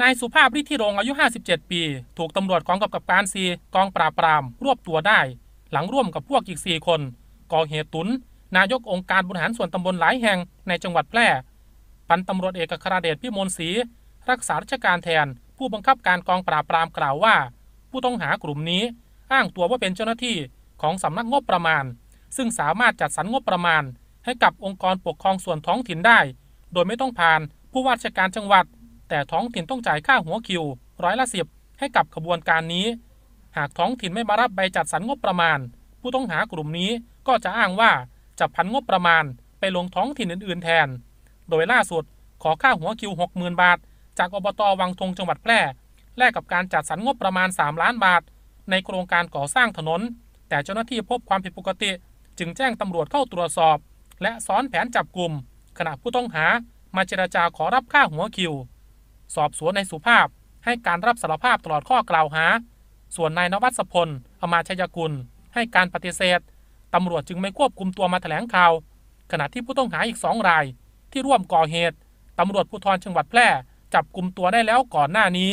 นายสุภาพฤทธิรงอายุ 57 ปี ถูกตำรวจกองกำกับการซีกองปราบปราม รวบตัวได้ หลังร่วมกับพวกอีก 4 คนก่อเหตุตุน นายกองค์การบริหารส่วนตำบลหลายแห่งในจังหวัดแพร่ พันตำรวจเอกครเดชพิมลศรีรักษาราชการแทน ผู้บังคับการกองปราบปรามกล่าวว่า ผู้ต้องหากลุ่มนี้อ้างตัวว่าเป็นเจ้าหน้าที่ของสำนักงบประมาณ ซึ่งสามารถจัดสรรงบประมาณ ให้กับองค์กรปกครองส่วนท้องถิ่นได้ โดยไม่ต้องผ่านผู้ว่าราชการจังหวัด แต่ท้องถิ่นต้องจ่ายค่าหัวคิวร้อยละสิบให้กับขบวนการนี้ หากท้องถิ่นไม่มารับใบจัดสรรงบประมาณ ผู้ต้องหากลุ่มนี้ก็จะอ้างว่าจะพันงบประมาณไปลงท้องถิ่นอื่น ๆ แทน โดยล่าสุดขอค่าหัวคิว 60,000 บาท จากอบตวังทงจังหวัดแพร่ แลกกับการจัดสรรงบประมาณ 3 ล้านบาท ในโครงการก่อสร้างถนน แต่เจ้าหน้าที่พบความผิดปกติ จึงแจ้งตำรวจเข้าตรวจสอบ และซ้อนแผนจับกลุ่มขณะผู้ต้องหามาเจรจาขอรับค่าหัวคิว สอบสวนในสุภาพให้การรับสารภาพตลอดข้อกล่าวหา ส่วนนายนวัศพลอมาชยกุล ให้การปฏิเสธตำรวจจึงไม่ควบคุมตัวมาแถลงข่าว ขณะที่ผู้ต้องหาอีกสองราย ที่ร่วมก่อเหตุตำรวจภูธรจังหวัดแพร่จับกลุ่มตัวได้แล้วก่อนหน้านี้